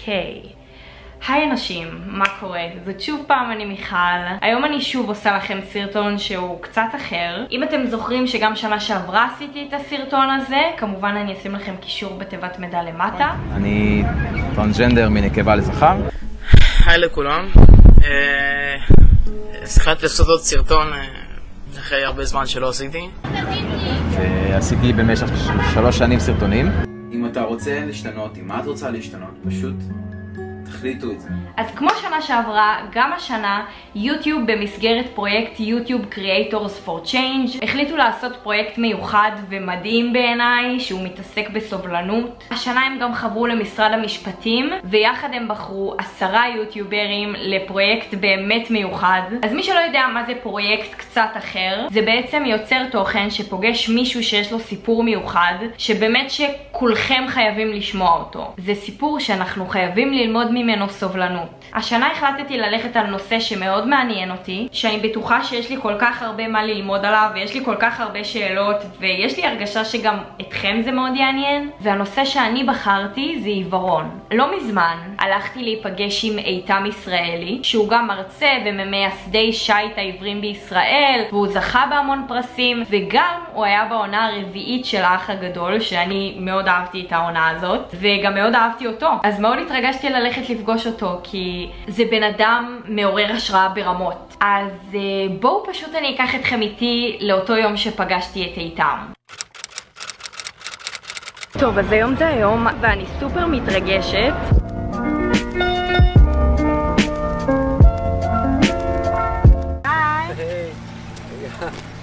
אוקיי. היי אנשים, מה קורה? זאת שוב פעם אני מיכל. היום אני שוב עושה לכם סרטון שהוא קצת אחר. אם אתם זוכרים שגם שנה שעברה עשיתי את הסרטון הזה, כמובן אני אשים לכם קישור בתיבת מידע למטה. אני טרנסג'נדר מנקבה לזכר. היי לכולם. אה, החלטתי לעשות עוד סרטון אה, אחרי הרבה זמן שלא עשיתי. ועשיתי במשך שלוש שנים סרטונים. אתה רוצה להשתנות, אם את רוצה להשתנות, פשוט תחליטו את זה. אז כמו שנה שעברה, גם השנה יוטיוב במסגרת פרויקט יוטיוב Creators for Change החליטו לעשות פרויקט מיוחד ומדהים בעיניי שהוא מתעסק בסובלנות. השנה הם גם חברו למשרד המשפטים ויחד הם בחרו עשרה יוטיוברים לפרויקט באמת מיוחד. אז מי שלא יודע מה זה פרויקט קצת אחר, זה בעצם יוצר תוכן שפוגש מישהו שיש לו סיפור מיוחד, שבאמת שכולכם חייבים לשמוע אותו. זה סיפור שאנחנו חייבים ללמוד ממנו סובלנות. השנה החלטתי ללכת על נושא שמאוד מעניין אותי, שאני בטוחה שיש לי כל כך הרבה מה ללמוד עליו, ויש לי כל כך הרבה שאלות, ויש לי הרגשה שגם אתכם זה מאוד יעניין. והנושא שאני בחרתי זה עיוורון. לא מזמן הלכתי להיפגש עם איתם ישראלי, שהוא גם מרצה וממייסדי שיט העברים בישראל, והוא זכה בהמון פרסים, וגם הוא היה בעונה הרביעית של האח הגדול, שאני מאוד אהבתי את העונה הזאת, וגם מאוד אהבתי אותו. אז מאוד התרגשתי ללכת לפגוש אותו, כי זה בן אדם מעורר השראה ברמות. אז אה, בואו פשוט אני אקח אתכם איתי לאותו יום שפגשתי את איתם. טוב, אז היום זה היום, ואני סופר מתרגשת.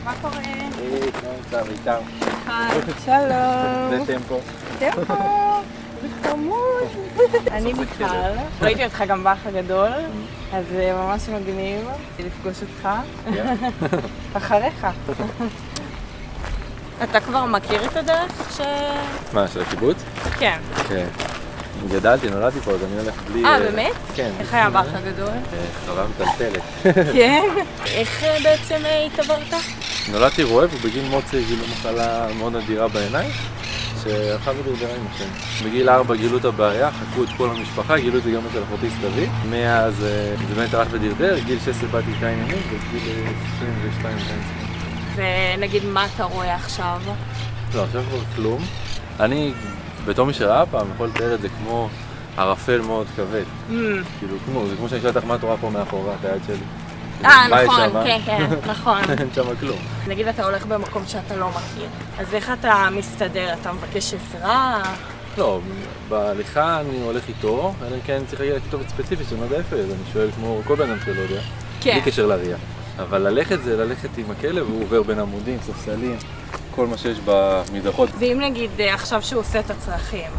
מה קורה? היי, נמצא איתם? שלום. זה טמפו. טמפו, חמוד. אני מיכל. ראיתי אותך גם באח הגדול, אז זה ממש מגניב לפגוש אותך. אחריך. אתה כבר מכיר את הדרך ש... מה, של הקיבוץ? כן. כן. גדלתי, נולדתי פה, אז אני הולך בלי... אה, באמת? כן. איך היה באח הגדול? אה, חוויה מטלטלת. כן. איך אה, בעצם אה, התעברת? נולדתי רואה ובגיל מאוד צעיר גילו מחלה מאוד נדירה בעיניים, שהלכה ודרדרה עם השם. בגיל ארבע גילו את הבעיה, חקרו את כל המשפחה, גילו את זה גם אצל אחותי סתווי. מאז אה, זה באמת הלך ודרדר, גיל 16 באתי איתה עניינים, ובגיל אה, 22 עדיין ונגיד מה אתה רואה עכשיו? לא, עכשיו כבר כלום. אני, בתור מי שראה פעם, יכול לתאר את זה כמו ערפל מאוד כבד. Hmm. כאילו, כמו, זה כמו שאני שואל אותך מה את רואה פה מאחורה, את היד שלי. אה, נכון? כן, כן, נכון. אין שם כלום. נגיד אתה הולך במקום שאתה לא מכיר, אז איך אתה מסתדר? אתה מבקש עזרה? לא, בהליכה אני הולך איתו, אלא אם כן צריך להגיע לכתובת ספציפית שאני לא יודע איפה אז אני שואל כמו כל בן אדם שלא יודע, כן. בלי קשר לראייה. אבל ללכת זה ללכת עם הכלב, הוא עובר בין עמודים, ספסלים, כל מה שיש במדרכות. ואם נגיד אה, עכשיו שהוא עושה את הצרכים,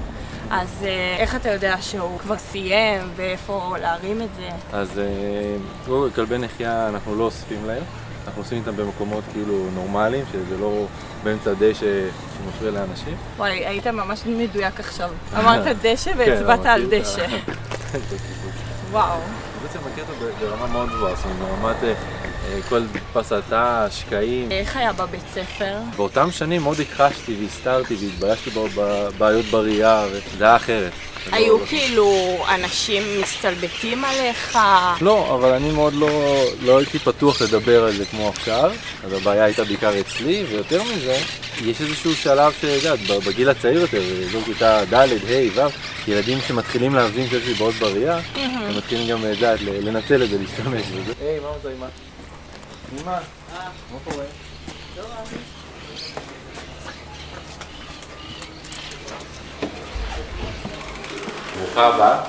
אז אה, איך אתה יודע שהוא כבר סיים ואיפה להרים את זה? אז אה, קודם כל, כלבי נחייה אנחנו לא אוספים להם, אנחנו עושים איתם במקומות כאילו נורמליים, שזה לא באמצע דשא שמפריע לאנשים. וואי, היית ממש מדויק עכשיו. אמרת דשא כן, והצבעת על דשא. וואו. בעצם מכיר אותו ברמה מאוד גבוהה, זאת אומרת, ברמת אה, כל פס התא, שקעים. איך היה בבית ספר? באותם שנים מאוד הכחשתי והסתרתי והתביישתי בבעיות בראייה, וזה היה אחרת. היו לא- כאילו אנשים מסתלבטים עליך? לא, אבל אני מאוד לא, לא הייתי פתוח לדבר על זה כמו עכשיו, אז הבעיה הייתה בעיקר אצלי, ויותר מזה, יש איזשהו שלב שאת יודעת, בגיל הצעיר יותר, זו כיתה ד', ה', ו', ילדים שמתחילים להבין שיש לי בעיות בראייה, הם מתחילים גם, את יודעת, ל- לנצל את זה, להשתמש בזה. היי, מה רוצה, אמא? אמא, מה קורה? ברוכה הבאה.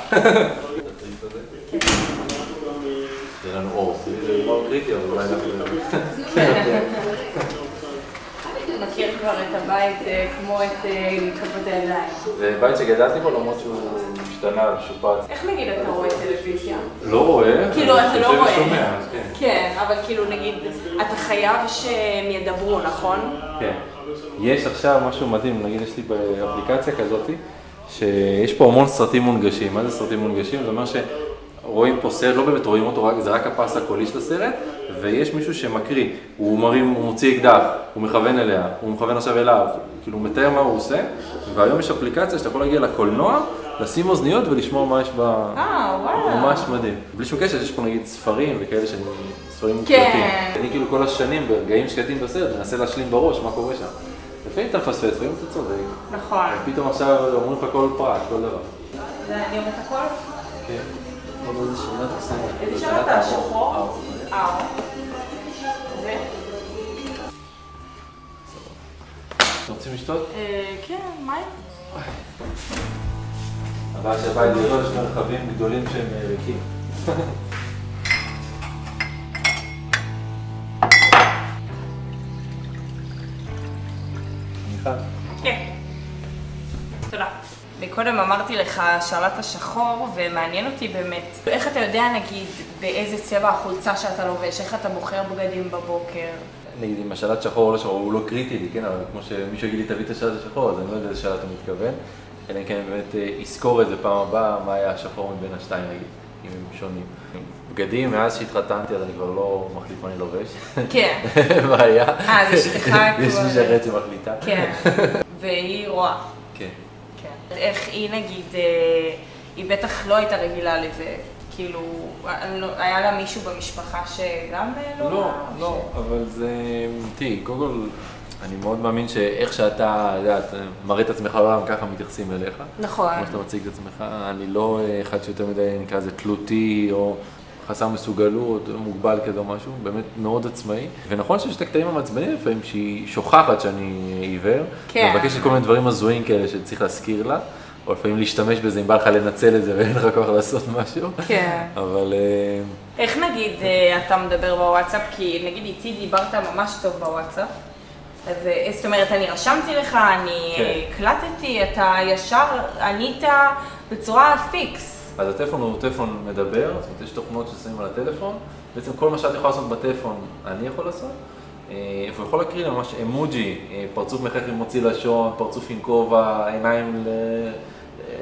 זה לנו אור, זה לא קריטי, אבל אולי אנחנו... מכיר כבר את הבית אה, כמו את אה, כפות הידיים. זה בית שגדלתי בו למרות שהוא השתנה, שופץ. איך נגיד אתה רואה טלוויזיה? לא רואה. כאילו, אתה לא רואה. ושומע, כן. כן, אבל כאילו נגיד, אתה חייב שהם ידברו, נכון? כן. יש עכשיו משהו מדהים, נגיד יש לי באפליקציה כזאת, שיש פה המון סרטים מונגשים. מה זה סרטים מונגשים? זה אומר שרואים פה סרט, לא באמת רואים אותו, זה רק הפס הקולי של הסרט, ויש מישהו שמקריא, הוא מרים, הוא מוציא אקדח, הוא מכוון אליה, הוא מכוון עכשיו אליו, כאילו הוא מתאר מה הוא עושה, והיום יש אפליקציה שאתה יכול להגיע לקולנוע לשים אוזניות ולשמוע מה יש ב... אה, וואלה. ממש מדהים. בלי שום קשר, יש פה נגיד ספרים וכאלה שאני... ספרים כן. מוקלטים. אני כאילו כל השנים, ברגעים שקטים בסרט, מנסה להשלים בראש מה קורה שם. לפעמים אתה מפספס, לפעמים אתה צודק. נכון. פתאום עכשיו אומרים לך כל פרט, כל דבר. זה אני אומרת הכל? כן. איזה שנה אתה עושה? איזה שנה שנה אתה? האור. שחור? האור. אתם רוצים לשתות? אה, כן, מים? הבעיה שהבית גדול, יש מרחבים גדולים שהם אה, ריקים. כן. מקודם אמרתי לך שלט השחור, ומעניין אותי באמת, איך אתה יודע נגיד באיזה צבע החולצה שאתה לובש, איך אתה בוחר בגדים בבוקר? נגיד אם השלט שחור או לא שחור, הוא לא קריטי לי, כן, אבל כמו שמישהו יגיד לי תביא את השלט השחור, אז אני לא יודע איזה שלט הוא מתכוון. אלא אם כן באמת אה, יזכור את זה פעם הבאה, מה היה השחור מבין השתיים נגיד, אם הם שונים. בגדים, מאז שהתחתנתי אז אני כבר לא מחליט מה אני לובש. כן. בעיה. אה, זה אשתך יש כבר- משרת שמחליטה. כן. והיא רואה. כן. כן. איך היא נגיד, אה, היא בטח לא הייתה רגילה לזה, כאילו, לא- היה לה מישהו במשפחה שגם לא... לא, לא, ש- אבל זה, תראי, קודם כל, אני מאוד מאמין שאיך שאתה, יודעת, מראה את עצמך לעולם, ככה מתייחסים אליך. נכון. כמו שאתה מציג את עצמך, אני לא אחד שיותר מדי, נקרא לזה תלותי, או חסר מסוגלות, מוגבל כזה או משהו, באמת מאוד עצמאי. ונכון שיש את הקטעים המעצבנים לפעמים, שהיא שוכחת שאני עיוור, כן. ומבקשת כל מיני דברים הזויים כאלה שצריך להזכיר לה, או לפעמים להשתמש בזה אם בא לך לנצל את זה ואין לך כוח לעשות משהו. כן. אבל אה, איך נגיד אה, אתה מדבר בוואטסאפ? כי נגיד איתי דיברת ממש טוב בוואטסאפ. ו- זאת אומרת, אני רשמתי לך, אני כן. אה, הקלטתי, אתה ישר ענית בצורה פיקס. אז הטלפון הוא טלפון מדבר, זאת אומרת יש תוכנות ששמים על הטלפון, בעצם כל מה שאת יכולה לעשות בטלפון אני יכול לעשות, אה, והוא יכול להקריא לי ממש אמוג'י, אה, פרצוף מחייך עם מוציא לשון, פרצוף עם כובע, עיניים ל-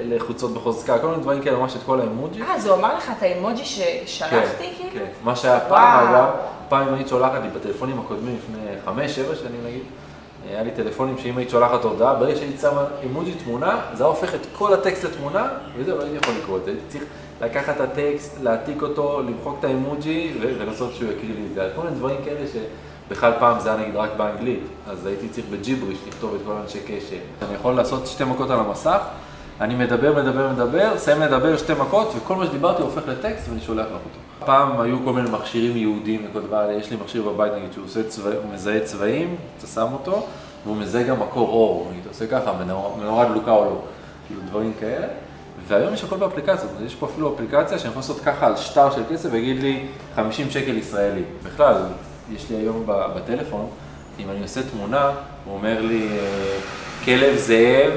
לחוצות בחוזקה, כל מיני דברים כאלה, ממש את כל האמוג'י. אה, אז הוא אמר לך את האמוג'י ששלחתי, כאילו? כן. מה שהיה פעם. אגב, פעם אם היית שולחת לי בטלפונים הקודמים לפני חמש, שבע שנים נגיד, היה לי טלפונים שאם היית שולחת הודעה, ברגע שהיית שמה אימוג'י תמונה, זה היה הופך את כל הטקסט לתמונה, וזהו, לא הייתי יכול לקרוא את זה. הייתי צריך לקחת את הטקסט, להעתיק אותו, למחוק את האימוג'י ולנסות שהוא יקריא לי את זה. כל מיני דברים כאלה שבכלל פעם זה היה נגיד רק באנגלית, אז הייתי צריך בג'יבריש לכתוב את כל אנשי קשר. אני יכול לעשות שתי מכות על המסך, אני מדבר, מדבר, מדבר, סיים לדבר שתי מכות, וכל מה שדיברתי הופך לטקסט ואני שולח לך אותו. פעם היו כל מיני מכשירים ייעודיים לכל דבר, יש לי מכשיר בבית נגיד שהוא עושה צבע, מזהה צבעים, אתה שם אותו, והוא מזהה גם מקור אור, נגיד, אתה עושה ככה, מנורה, דלוקה או לא, כאילו דברים כאלה. והיום יש הכל באפליקציות, יש פה אפילו אפליקציה שאני יכול לעשות ככה על שטר של כסף ויגיד לי 50 שקל ישראלי. בכלל, יש לי היום בטלפון, אם אני עושה תמונה, הוא אומר לי, כלב זאב,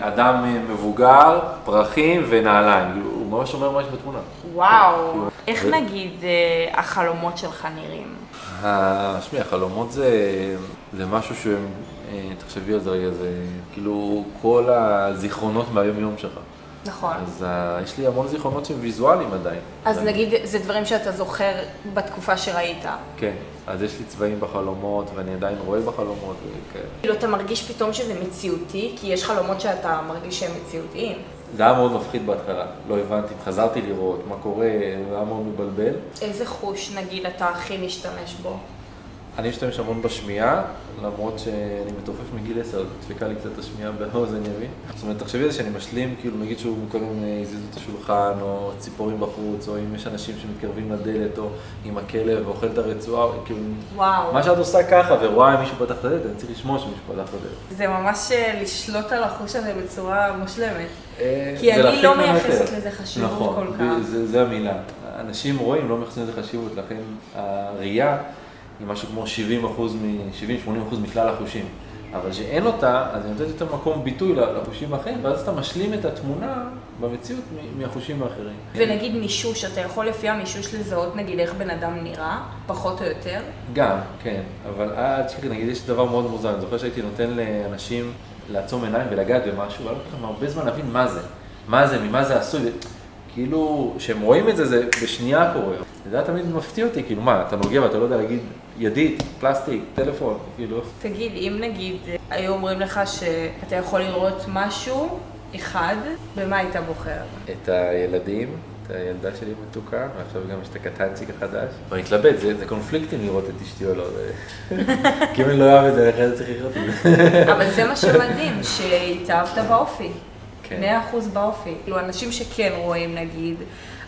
אדם אה, מבוגר, פרחים ונעליים. כאילו, הוא ממש אומר מה יש בתמונה. וואו. כאילו, איך נגיד אה, החלומות שלך נראים? אה, שמעי, החלומות זה, זה משהו שהם, אה, תחשבי על זה רגע, זה כאילו כל הזיכרונות מהיום-יום שלך. נכון. אז אה, יש לי המון זיכרונות שהם ויזואליים עדיין. אז אני- נגיד, זה דברים שאתה זוכר בתקופה שראית. כן, אז יש לי צבעים בחלומות, ואני עדיין רואה בחלומות וכאלה. כאילו, אתה מרגיש פתאום שזה מציאותי, כי יש חלומות שאתה מרגיש שהם מציאותיים. זה היה מאוד מפחיד בהתחלה, לא הבנתי, חזרתי לראות מה קורה, זה היה מאוד מבלבל. איזה חוש, נגיד, אתה הכי משתמש בו? אני משתמש המון בשמיעה, למרות שאני מתעופף מגיל 10, אז דפקה לי קצת השמיעה באוזן ימין. זאת אומרת, תחשבי על זה שאני משלים, כאילו נגיד שהוא מקודם אה, הזיזו את השולחן, או ציפורים בחוץ, או אם יש אנשים שמתקרבים לדלת, או עם הכלב ואוכל את הרצועה, כאילו... וואו. מה שאת עושה ככה ורואה אם מישהו פתח את הדלת, אני צריך לשמוע שמישהו פתח את הדלת. זה ממש אה, לשלוט על החוש הזה בצורה מושלמת. אה, כי אני לא מייחסת. לזה חשיבות נכון, כל כך. זה, זה המילה. אנשים רואים, לא מייחסים לזה חשיבות, לכן הראייה היא משהו כמו 70 אחוז, 70-80 אחוז מכלל החושים. אבל כשאין אותה, אז היא נותנת יותר מקום ביטוי לחושים האחרים, ואז אתה משלים את התמונה במציאות מהחושים האחרים. ונגיד מישוש, אתה יכול לפי המישוש לזהות נגיד איך בן אדם נראה, פחות או יותר? גם, כן, אבל אל תשכחי, נגיד יש דבר מאוד מוזר, אני זוכר שהייתי נותן לאנשים לעצום עיניים ולגעת במשהו, והיה לוקח הרבה זמן להבין מה זה, מה זה, ממה זה עשוי, כאילו, כשהם רואים את זה, זה בשנייה קורה. זה היה תמיד מפתיע אותי, כאילו, מה, אתה נוגע ואתה לא יודע להגיד ידית, פלסטיק, טלפון, כאילו, תגיד, אם נגיד היו אומרים לך שאתה יכול לראות משהו אחד, במה היית בוחר? את הילדים, את הילדה שלי מתוקה, ועכשיו גם יש את הקטנצ'יק החדש. אני מתלבט, זה, זה קונפליקטים לראות את אשתי או לא. זה... כי אם אני לא אוהב את זה, זה צריך לחיות את זה. אבל זה מה שמדהים, שהתאהבת באופי. כן. 100% באופי. כאילו, אנשים שכן רואים נגיד,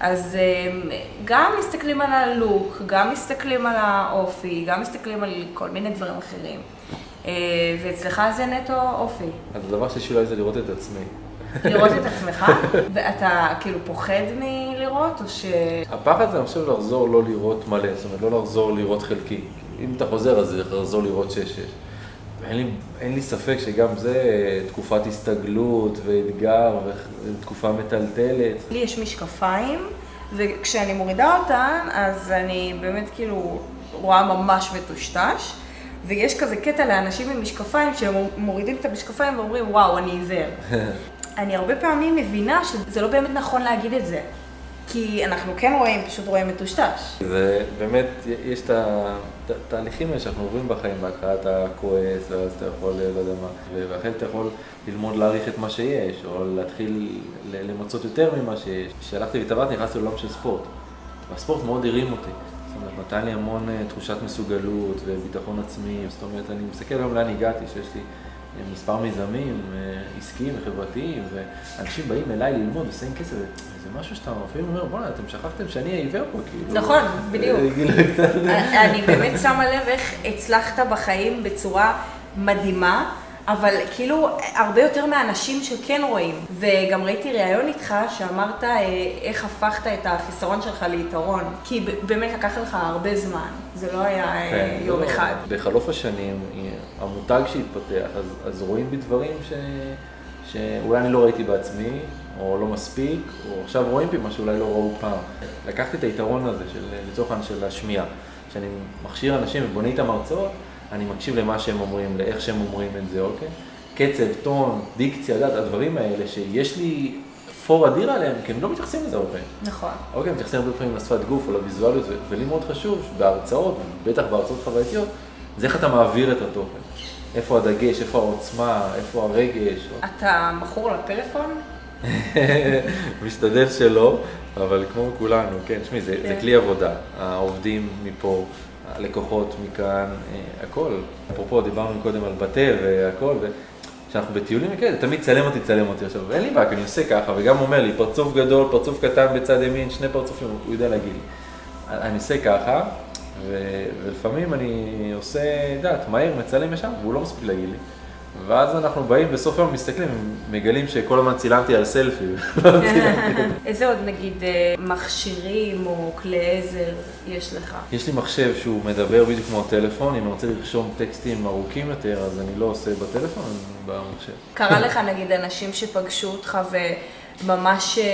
אז הם, גם מסתכלים על הלוק, גם מסתכלים על האופי, גם מסתכלים על כל מיני דברים אחרים. אה, ואצלך זה נטו אופי. אז הדבר שלי אולי זה לראות את עצמי. לראות את עצמך, ואתה כאילו פוחד מלראות, או ש... הפחד זה, אני חושב, לחזור לא לראות מלא, זאת אומרת, לא לחזור לראות חלקי. אם אתה חוזר, אז זה לחזור לראות שש-שש. ואין לי, אין לי ספק שגם זה תקופת הסתגלות ואתגר ותקופה מטלטלת. לי יש משקפיים, וכשאני מורידה אותן, אז אני באמת כאילו רואה ממש מטושטש. ויש כזה קטע לאנשים עם משקפיים, שהם מורידים את המשקפיים ואומרים, וואו, אני עיוור. אני הרבה פעמים מבינה שזה לא באמת נכון להגיד את זה. כי אנחנו כן רואים, פשוט רואים מטושטש. זה באמת, יש את התהליכים האלה שאנחנו עוברים בחיים, בהתחלה אתה כועס, ואז אתה יכול, לא יודע מה, ואחרי אתה יכול ללמוד להעריך את מה שיש, או להתחיל למצות יותר ממה שיש. כשהלכתי והתאבדתי, נכנסתי לעולם של ספורט, והספורט מאוד הרים אותי. זאת אומרת, נתן לי המון אה, תחושת מסוגלות וביטחון עצמי, זאת אומרת, אני מסתכל היום לאן הגעתי, שיש לי מספר מיזמים אה, עסקיים וחברתיים, ואנשים באים אליי ללמוד ושמים כסף, וזה משהו שאתה אפילו אומר, בוא'נה, אתם שכחתם שאני העיוור פה, כאילו. נכון, בדיוק. אה, אני באמת שמה לב איך הצלחת בחיים בצורה מדהימה. אבל כאילו, הרבה יותר מהאנשים שכן רואים. וגם ראיתי ראיון איתך שאמרת אה, איך הפכת את החיסרון שלך ליתרון. כי באמת לקח לך הרבה זמן, זה לא היה אה, כן, יום לא, אחד. בחלוף השנים, המותג שהתפתח, אז, אז רואים בי דברים ש... שאולי אני לא ראיתי בעצמי, או לא מספיק, או עכשיו רואים בי מה שאולי לא ראו פעם. לקחתי את היתרון הזה, של, לצורך העניין של השמיעה, שאני מכשיר אנשים ובונה איתם הרצאות, אני מקשיב למה שהם אומרים, לאיך שהם אומרים את זה, אוקיי? קצב, טון, דיקציה, דת, הדברים האלה שיש לי פור אדיר עליהם, כי הם לא מתייחסים לזה הרבה. נכון. אוקיי, הם מתייחסים הרבה פעמים לשפת גוף או לוויזואליות, ולי מאוד חשוב, בהרצאות, בטח בהרצאות חווייתיות, זה איך אתה מעביר את התוכן. איפה הדגש, איפה העוצמה, איפה הרגש. אתה מכור לפלאפון? משתדל שלא, אבל כמו כולנו, כן, תשמעי, זה, כן. זה כלי עבודה. העובדים מפה, הלקוחות מכאן, אה, הכל. אפרופו, דיברנו קודם על בתה והכל, וכשאנחנו בטיולים וכאלה, תמיד צלם אותי, צלם אותי. עכשיו, אין לי בעיה, אני עושה ככה, וגם אומר לי, פרצוף גדול, פרצוף קטן בצד ימין, שני פרצופים, הוא יודע להגיד לי. אני עושה ככה. ולפעמים אני עושה, דעת, מהר, מצלם ישר, והוא לא מספיק להגיד לי. ואז אנחנו באים בסוף היום מסתכלים, מגלים שכל הזמן צילמתי על סלפי. איזה עוד נגיד אה, מכשירים או כלי עזר יש לך? יש לי מחשב שהוא מדבר בדיוק כמו הטלפון, אם אני רוצה לרשום טקסטים ארוכים יותר, אז אני לא עושה בטלפון, אני במחשב. קרה לך נגיד אנשים שפגשו אותך ו... ממש, אה,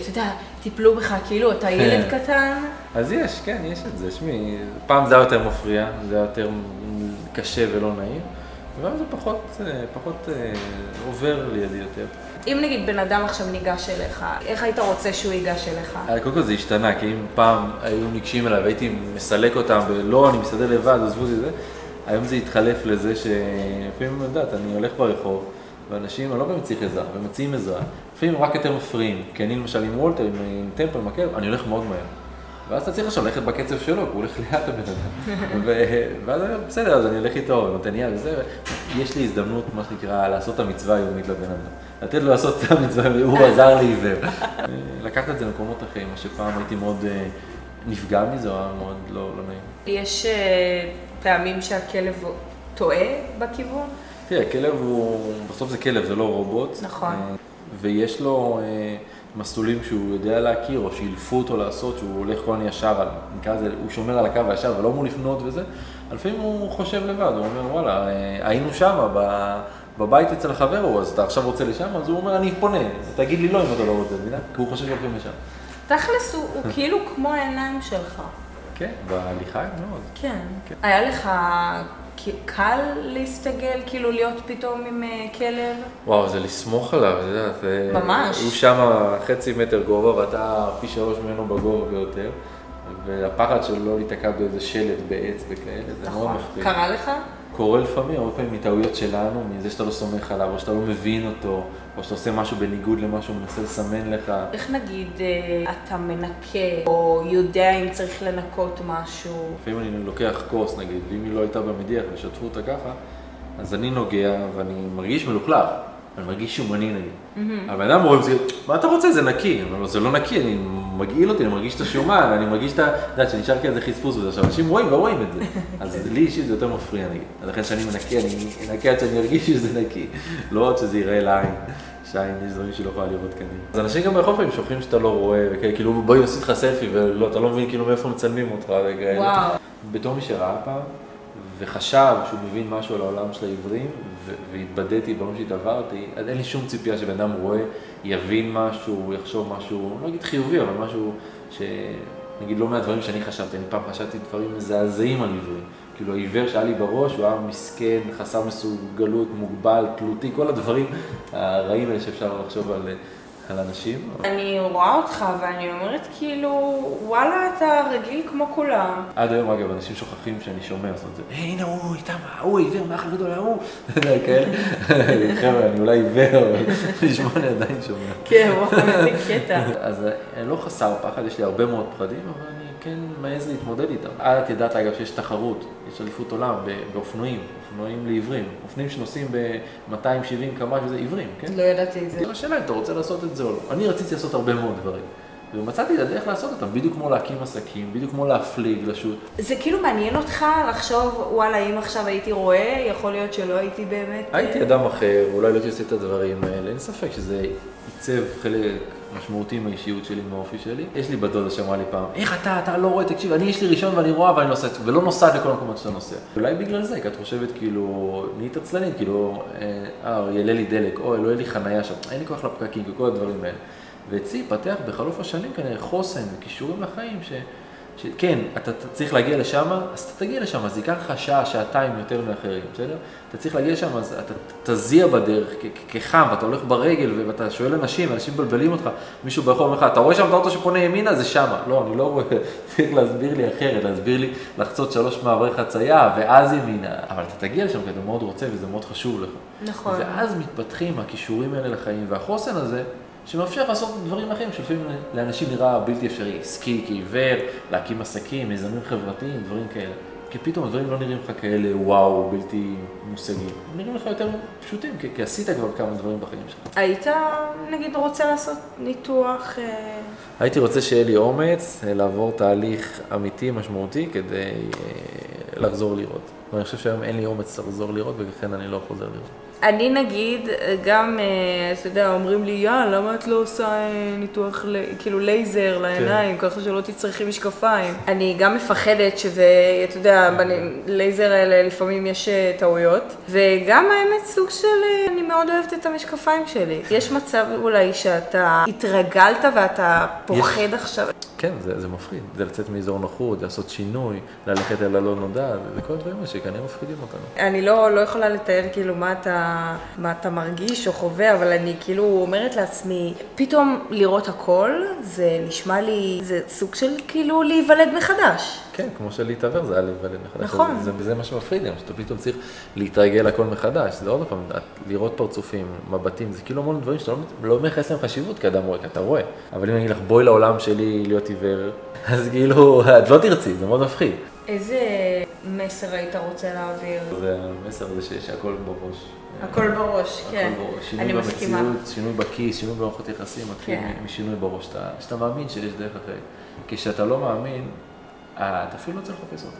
אתה יודע, טיפלו בך כאילו אתה ילד כן. קטן. אז יש, כן, יש את זה. שמי, פעם זה היה יותר מפריע, זה היה יותר קשה ולא נעים. והיום זה פחות, אה, פחות אה, עובר לידי יותר. אם נגיד בן אדם עכשיו ניגש אליך, איך היית רוצה שהוא ייגש אליך? אה, קודם כל זה השתנה, כי אם פעם היו ניגשים אליי והייתי מסלק אותם, ולא, אני מסתדר לבד, עזבו אותי זה, היום זה התחלף לזה שלפעמים, את יודעת, אני הולך ברחוב, ואנשים, אני לא באמת צריך עזרה, ומציעים עזרה. לפעמים רק יותר מפריעים, כי אני למשל עם וולטר, עם טמפל, מקל, אני הולך מאוד מהר. ואז אתה צריך עכשיו ללכת בקצב שלו, כי הוא הולך לאט הבן אדם. ואז אני אומר, בסדר, אז אני אלך איתו, ונותן יד וזה, יש לי הזדמנות, מה שנקרא, לעשות את המצווה היומית לבן אדם. לתת לו לעשות את המצווה, הוא עזר לי עיוור. לקחת את זה למקומות אחרים, מה שפעם הייתי מאוד אה, נפגע מזה, היה מאוד לא, לא נעים. יש אה, פעמים שהכלב טועה בכיוון? תראה, כלב הוא, בסוף זה כלב, זה לא רובוט. נכון. אה, ויש לו... מסלולים שהוא יודע להכיר, או שאילפו אותו לעשות, שהוא הולך כל הזמן ישר, על, נקרא לזה, הוא שומר על הקו הישר ולא אמור לפנות וזה, לפעמים הוא חושב לבד, הוא אומר, וואלה, אה, היינו שם, בבית אצל החבר הוא, אז אתה עכשיו רוצה לשם? אז הוא אומר, אני פונה, תגיד לי לא אם אתה לא רוצה, מבינה? כי הוא חושב שהולכים לשם. תכלס הוא, הוא כאילו כמו העיניים שלך. כן, בהליכה מאוד. כן. כן. היה לך קל להסתגל, כאילו להיות פתאום עם אה, כלב? וואו, זה לסמוך עליו, את יודעת. ממש. הוא שם חצי מטר גובה ואתה פי שלוש ממנו בגובה ויותר. והפחד שלו לא להיתקע באיזה שלט בעץ וכאלה, זה מאוד נכון. מפחיד. קרה לך? קורה לפעמים, הרבה פעמים מטעויות שלנו, מזה שאתה לא סומך עליו, או שאתה לא מבין אותו, או שאתה עושה משהו בניגוד למה שהוא מנסה לסמן לך. איך נגיד אה, אתה מנקה, או יודע אם צריך לנקות משהו? לפעמים אני לוקח כוס נגיד, ואם היא לא הייתה במדיח ושטפו אותה ככה, אז אני נוגע ואני מרגיש מלוכלך. אני מרגיש שומני נגיד. הבן אדם רואה, מה אתה רוצה? זה נקי. זה לא נקי, אני מגעיל אותי, אני מרגיש את השומן, אני מרגיש את ה... את יודעת, שנשאר כאיזה חספוס וזה. עכשיו, אנשים רואים, לא רואים את זה. אז לי אישית זה יותר מפריע נגיד. אז לכן כשאני מנקה, אני אנקה עד שאני ארגיש שזה נקי. לא עד שזה ייראה לעין. שעין יש דברים שלא יכולה לראות כנראה. אז אנשים גם ברחוב פעמים שוכחים שאתה לא רואה, וכאילו בואי נעשה איתך סלפי, ואתה לא מבין כאילו מאיפה מצלמים אותך. וואו. בתור מי שראה פעם, וחשב שהוא מבין משהו על העולם של העברים, והתבדיתי בעולם שהתעברתי, אז אין לי שום ציפייה שבן אדם רואה, יבין משהו, יחשוב משהו, לא אגיד חיובי, אבל משהו ש... נגיד לא מהדברים שאני חשבתי, אני פעם חשבתי דברים מזעזעים על עיוורים. כאילו העיוור שהיה לי בראש, הוא היה מסכן, חסר מסוגלות, מוגבל, תלותי, כל הדברים הרעים האלה שאפשר לחשוב על, על אנשים. אני רואה אותך ואני אומרת כאילו, וואלה, אתה רגיל כמו כולם. עד היום, אגב, אנשים שוכחים שאני שומע, זאת אומרת, "היי, הנה הוא, איתם, הוא עיוור, מה הכי גדול, ההוא, אתה יודע, כאלה. חבר'ה, אני אולי עיוור, אבל לשמוע אני עדיין שומע. כן, וואו, איזה קטע. אז אני לא חסר פחד, יש לי הרבה מאוד פחדים, אבל אני כן מעז להתמודד איתם. את ידעת, אגב, שיש תחרות, יש אליפות עולם באופנועים, אופנועים לעיוורים. אופנועים שנוסעים ב-270 קמ"ש וזה עיוורים, כן? לא ידעתי את זה. זו השאלה אם אתה רוצה לעשות את זה או לא. אני רציתי לעשות הרבה מאוד דברים. ומצאתי את הדרך לעשות אותם, בדיוק כמו להקים עסקים, בדיוק כמו להפליג, לשוט. זה כאילו מעניין אותך לחשוב, וואלה, אם עכשיו הייתי רואה, יכול להיות שלא הייתי באמת... הייתי אדם אחר, אולי לא הייתי עושה את הדברים האלה, אין ספק שזה עיצב חלק משמעותי מהאישיות שלי, מהאופי שלי. יש לי בת דודה שאמרה לי פעם, איך אתה, אתה לא רואה, תקשיב, אני יש לי רישיון ואני רואה ואני נוסעת, ולא נוסעת לכל המקומות שאתה נוסע. אולי בגלל זה, כי את חושבת כאילו, נהיית עצלנית, כאילו, אה, יעלה לי דלק, או לא יהיה לי חנייה שם, אין לי כוח לפקקים וכל הדברים האלה. ואצלי פתח בחלוף השנים כנראה חוסן וכישורים לחיים, ש... שכן, אתה אתה צריך להגיע לשם, אז אתה תגיע לשם, אז ייקח לך שעה, שעתיים יותר מאחרים, בסדר? אתה צריך להגיע לשם, אז אתה תזיע בדרך כחם, ואתה הולך ברגל, ואתה שואל אנשים, אנשים מבלבלים אותך, מישהו ברחוב אומר לך, אתה רואה שם את האוטו שפונה ימינה? זה שמה. לא, אני לא רואה, צריך להסביר לי אחרת, להסביר לי לחצות שלוש מעברי חצייה, ואז ימינה. אבל אתה תגיע לשם כי אתה מאוד רוצה וזה מאוד חשוב לך. נכון. ואז מתפתחים הכישורים האלה לחיים, והחוסן הזה, שמאפשר לעשות דברים אחרים שלפעמים לאנשים נראה בלתי אפשרי, עסקי, כעיוור, להקים עסקים, מיזמים חברתיים, דברים כאלה. כי פתאום הדברים לא נראים לך כאלה וואו, בלתי מושגים. הם נראים לך יותר פשוטים, כי, כי עשית כבר כמה דברים בחיים שלך. היית, נגיד, רוצה לעשות ניתוח... אה, הייתי רוצה שיהיה לי אומץ אה, לעבור תהליך אמיתי, משמעותי, כדי אה, לחזור לראות. ואני חושב שהיום אין לי אומץ לחזור לראות, ולכן אני לא חוזר לראות. אני נגיד, גם, אה, אתה יודע, אומרים לי, יא, למה את לא עושה אה, ניתוח, כאילו לייזר לעיניים, ככה שלא תצטרכי משקפיים. אני גם מפחדת שזה, אתה יודע, בלייזר האלה לפעמים יש אה, טעויות, וגם האמת סוג של, אה, אני מאוד אוהבת את המשקפיים שלי. יש מצב אולי שאתה התרגלת ואתה פוחד עכשיו. כן, זה, זה מפחיד. זה לצאת מאזור נוחות, לעשות שינוי, ללכת אל הלא נודע, זה, כל הדברים האלה שכנראה מפחידים אותנו. אני לא, לא יכולה לתאר כאילו מה אתה, מה אתה מרגיש או חווה, אבל אני כאילו אומרת לעצמי, פתאום לראות הכל, זה נשמע לי, זה סוג של כאילו להיוולד מחדש. כן, כמו שלהתעוור זה היה להיוולד מחדש. נכון. זה, זה, זה מה שמפחיד גם, שאתה פתאום צריך להתרגל הכל מחדש. זה עוד פעם, לראות פרצופים, מבטים, זה כאילו המון דברים שאתה לא, לא מייחס להם חשיבות כאדם רואה, כי אתה רואה. אבל אם אני אגיד לך, בואי לעולם שלי להיות עיוור, אז כאילו, את לא תרצי, זה מאוד מפחיד. איזה מסר היית רוצה להעביר? זה המסר הזה שהכל בראש. הכל בראש, כן. הכל בראש. שינוי. במציאות, שינוי בכיס, שינוי במערכות יחסים, מתחיל כן. משינוי בראש. שאתה מאמין שיש דרך אחרת. כשאתה לא מאמין, אה, אתה אפילו לא צריך לחפש אותה.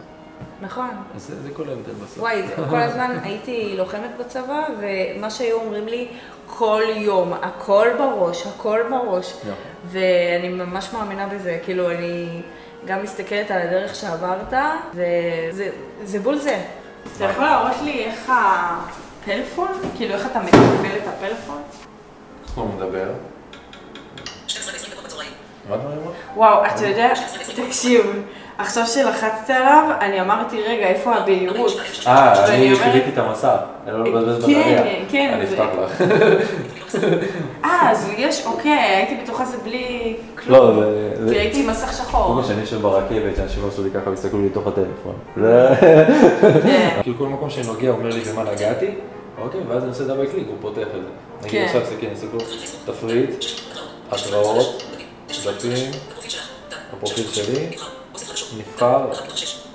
נכון. אז זה, זה כל ההבדל בסוף. וואי, כל הזמן הייתי לוחמת בצבא, ומה שהיו אומרים לי, כל יום, הכל בראש, הכל בראש. נכון. ואני ממש מאמינה בזה, כאילו, אני גם מסתכלת על הדרך שעברת, וזה זה בול זה. אתה יכול להראות לי איך הפלאפון? כאילו, איך אתה מתפעל את הפלאפון? איך הוא מדבר? מה אתה אומר? וואו, אתה יודע, תקשיב, עכשיו שלחצת עליו, אני אמרתי, רגע, איפה הבהירות? אה, אני חיליתי את המסך. אני לא מבזבז כן, בטריה. כן, אני זה- אפתח לך. אה, אז יש, אוקיי, הייתי בטוחה זה בלי כלום. לא, זה... כי הייתי עם מסך כל שחור. מה שאני יושב ברכבת, שאנשים עשו לי ככה והסתכלו לי לתוך הטלפון. זה... כן. כאילו כל מקום שאני נוגע אומר לי במה נגעתי, אוקיי, ואז אני עושה דאבל קליק, הוא פותח את זה. נגיד כן. עכשיו זה כן, תסתכלו, תפריט, התראות, דפים, הפרופיל שלי, נבחר,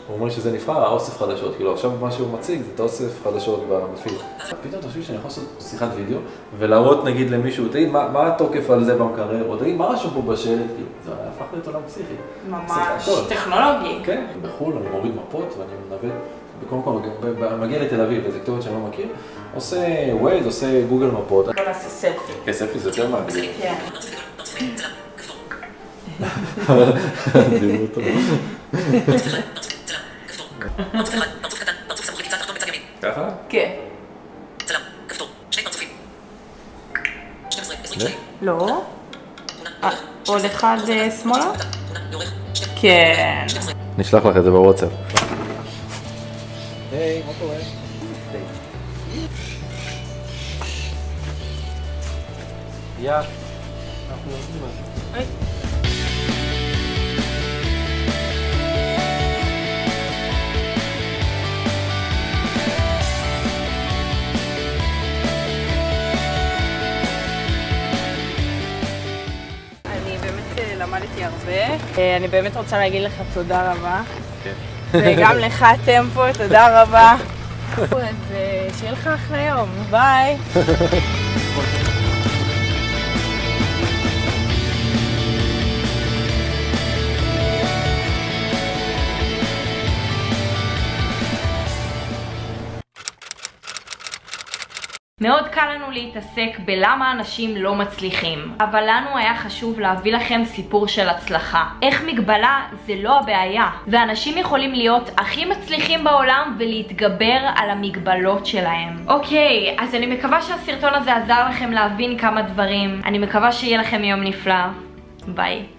הוא אומר שזה נבחר, האוסף חדשות, כאילו עכשיו מה שהוא מציג זה את האוסף חדשות בפיד. פתאום תחשבי שאני יכול לעשות שיחת וידאו ולהראות נגיד למישהו, תגיד מה התוקף על זה במקרר, או תגיד מה רשום פה בשלט, כאילו, זה הפך להיות עולם פסיכי. ממש. טכנולוגי. כן, בחו"ל אני מוריד מפות ואני מנווט, ב- ב- מגיע לתל אביב, איזה כתובת שאני לא מכיר, עושה ווייז, עושה גוגל מפות. בוא נעשה סלפי. כן, סלפי זה יותר מעניין. ככה? כן. זה? לא. אה, עוד אחד אה, שמאלה? כן. נשלח לך את זה בוואטסאפ. היי, מה קורה? יא, אנחנו לומדים משהו. אני למדתי הרבה. אה, אני באמת רוצה להגיד לך תודה רבה. כן. וגם לך טמפו, תודה רבה. אז אה, שיהיה לך אחלה יום, ביי. מאוד קל לנו להתעסק בלמה אנשים לא מצליחים, אבל לנו היה חשוב להביא לכם סיפור של הצלחה. איך מגבלה זה לא הבעיה, ואנשים יכולים להיות הכי מצליחים בעולם ולהתגבר על המגבלות שלהם. אוקיי, אז אני מקווה שהסרטון הזה עזר לכם להבין כמה דברים. אני מקווה שיהיה לכם יום נפלא. ביי.